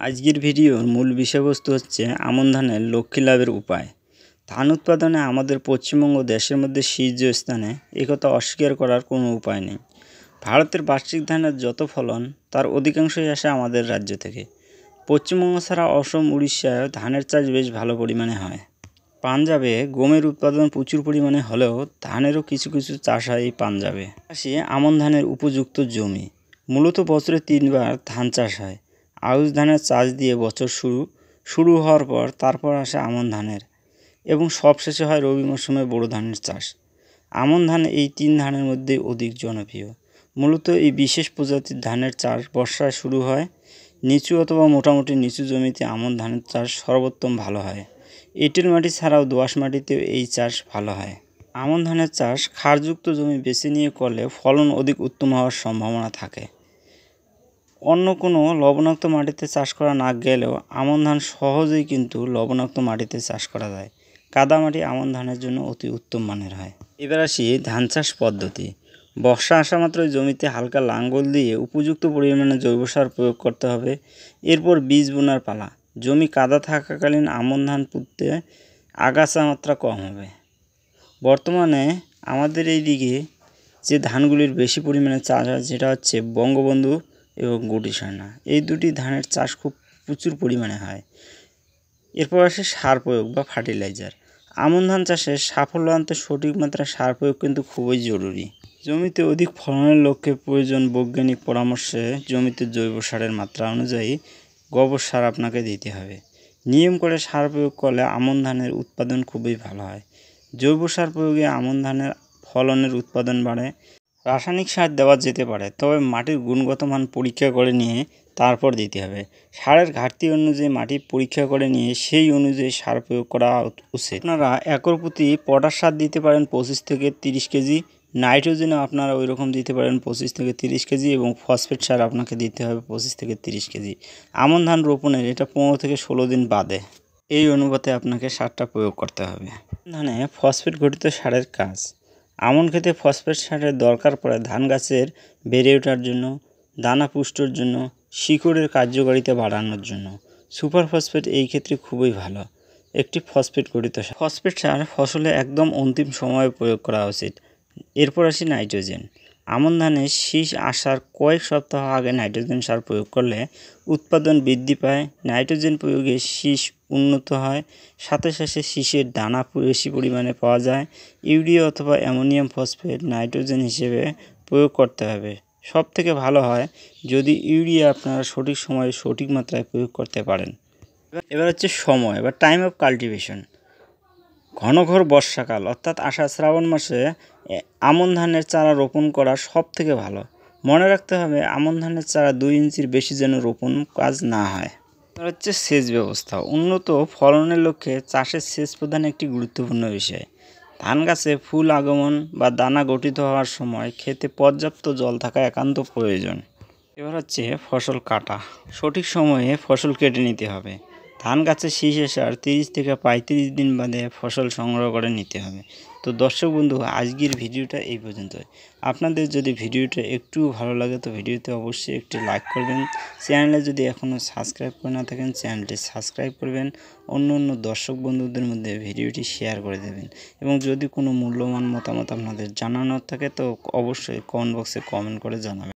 আজকের ভিডিওর মূল বিষয়বস্তু হচ্ছে আমন ধানের লক্ষ্মী লাভের উপায়। ধান উৎপাদনে আমাদের পশ্চিমবঙ্গ দেশের মধ্যে শীর্ষস্থানে একথা অস্বীকার করার কোনো উপায় নেই। ভারতের বার্ষিক ধানের যত ফলন, তার অধিকাংশই আসে আমাদের রাজ্য থেকে। পশ্চিমবঙ্গ ছাড়া অসম, উড়িষ্যায় ধানের চাষ বেশ ভালো পরিমাণে হয়। পাঞ্জাবে গমের উৎপাদন প্রচুর পরিমাণে হলেও ধানেরও কিছু কিছু চাষ হয় এই পাঞ্জাবে। আসি আমন ধানের উপযুক্ত জমি। মূলত বছরে তিনবার ধান চাষ হয়। আউশ ধানের চাষ দিয়ে বছর শুরু শুরু হওয়ার পর তারপর আসে আমন ধানের এবং সবশেষে হয় রবি মরশুমে বোরো ধানের চাষ। আমন ধান এই তিন ধানের মধ্যে অধিক জনপ্রিয়। মূলত এই বিশেষ প্রজাতির ধানের চাষ বর্ষায় শুরু হয়। নিচু অথবা মোটামুটি নিচু জমিতে আমন ধানের চাষ সর্বোত্তম ভালো হয়। এঁটেল মাটি ছাড়াও দোআঁশ মাটিতেও এই চাষ ভালো হয়। আমন ধানের চাষ ক্ষারযুক্ত জমি বেছে নিয়ে করলে ফলন অধিক উত্তম হওয়ার সম্ভাবনা থাকে। অন্য কোনো লবণাক্ত মাটিতে চাষ করা না গেলেও আমন ধান সহজেই কিন্তু লবণাক্ত মাটিতে চাষ করা যায়। কাদা মাটি আমন ধানের জন্য অতি উত্তম মানের হয়। এবার আসি ধান চাষ পদ্ধতি। বর্ষা আসা মাত্রই জমিতে হালকা লাঙ্গল দিয়ে উপযুক্ত পরিমাণে জৈব সার প্রয়োগ করতে হবে। এরপর বীজ বোনার পালা। জমি কাদা থাকাকালীন আমন ধান পুঁততে আগাছা মাত্রা কম হবে। বর্তমানে আমাদের এই দিকে যে ধানগুলির বেশি পরিমাণে চাষ হয় যেটা হচ্ছে বঙ্গবন্ধু এবং গুটি সানা এই দুটি ধানের চাষ খুব প্রচুর পরিমাণে হয়। এরপর আসে সার প্রয়োগ বা ফার্টিলাইজার। আমন ধান চাষে সাফল্য আনতে সঠিক মাত্রায় সার প্রয়োগ কিন্তু খুবই জরুরি। জমিতে অধিক ফলনের লক্ষ্যে প্রয়োজন বৈজ্ঞানিক পরামর্শে জমিতে জৈব সারের মাত্রা অনুযায়ী গোবর সার আপনাকে দিতে হবে। নিয়ম করে সার প্রয়োগ করলে আমন ধানের উৎপাদন খুবই ভালো হয়। জৈব সার প্রয়োগে আমন ধানের ফলনের উৎপাদন বাড়ে। রাসায়নিক সার দেওয়া যেতে পারে, তবে মাটির গুণগত মান পরীক্ষা করে নিয়ে তারপর দিতে হবে। সারের ঘাটতি অনুযায়ী মাটি পরীক্ষা করে নিয়ে সেই অনুযায়ী সার প্রয়োগ করা উচিত। আপনারা একর প্রতি পটাশ সার দিতে পারেন পঁচিশ থেকে তিরিশ কেজি, নাইট্রোজেনও আপনারা ওই রকম দিতে পারেন পঁচিশ থেকে তিরিশ কেজি এবং ফসফেট সার আপনাকে দিতে হবে পঁচিশ থেকে তিরিশ কেজি। আমন ধান রোপণের এটা পনেরো থেকে ষোলো দিন বাদে এই অনুপাতে আপনাকে সারটা প্রয়োগ করতে হবে। ধানে ফসফেট ঘটিত সারের কাজ। আমন ক্ষেতে ফসফেট সারের দরকার পড়ে ধান গাছের বেড়ে ওঠার জন্য, দানা পুষ্টর জন্য, শিকড়ের কার্যকারিতা বাড়ানোর জন্য। সুপার ফসফেট এই ক্ষেত্রে খুবই ভালো। একটি ফসফেট গঠিত সার। ফসফেট সার ফসলে একদম অন্তিম সময়ে প্রয়োগ করা উচিত। এরপর আসি নাইট্রোজেন। আমন ধানে শীষ আসার কয়েক সপ্তাহ আগে নাইট্রোজেন সার প্রয়োগ করলে উৎপাদন বৃদ্ধি পায়। নাইট্রোজেন প্রয়োগে শীষ উন্নত হয়, সাথে সাথে শীষের দানা বেশি পরিমাণে পাওয়া যায়। ইউরিয়া অথবা অ্যামোনিয়াম ফসফেট নাইট্রোজেন হিসেবে প্রয়োগ করতে হবে। সব থেকে ভালো হয় যদি ইউরিয়া আপনারা সঠিক সময়ে সঠিক মাত্রায় প্রয়োগ করতে পারেন। এবার হচ্ছে সময় বা টাইম অফ কাল্টিভেশন ঘন ঘর বর্ষাকাল, অর্থাৎ আষাঢ় শ্রাবণ মাসে আমন ধানের চারা রোপণ করা সব থেকে ভালো। মনে রাখতে হবে, আমন ধানের চারা দুই ইঞ্চির বেশি যেন রোপণ কাজ না হয়। হচ্ছে সেচ ব্যবস্থা। উন্নত ফলনের লক্ষ্যে চাষের সেচ প্রধান একটি গুরুত্বপূর্ণ বিষয়। ধান গাছে ফুল আগমন বা দানা গঠিত হওয়ার সময় খেতে পর্যাপ্ত জল থাকা একান্ত প্রয়োজন। এবার হচ্ছে ফসল কাটা। সঠিক সময়ে ফসল কেটে নিতে হবে। ধান গাছের শীষ আসার তিরিশ থেকে পঁয়ত্রিশ দিন বাদে ফসল সংগ্রহ করে নিতে হবে। তো দর্শক বন্ধু, আজকের ভিডিওটা এই পর্যন্ত আপনাদের যদি ভিডিওটা একটু ভালো লাগে, তো ভিডিওতে অবশ্যই একটি লাইক করবেন। চ্যানেলে যদি এখনও সাবস্ক্রাইব করে না থাকেন, চ্যানেলটি সাবস্ক্রাইব করবেন। অন্য অন্য দর্শক বন্ধুদের মধ্যে ভিডিওটি শেয়ার করে দেবেন। এবং যদি কোনো মূল্যবান মতামত আপনাদের জানানোর থাকে, তো অবশ্যই কমেন্ট বক্সে কমেন্ট করে জানাবেন।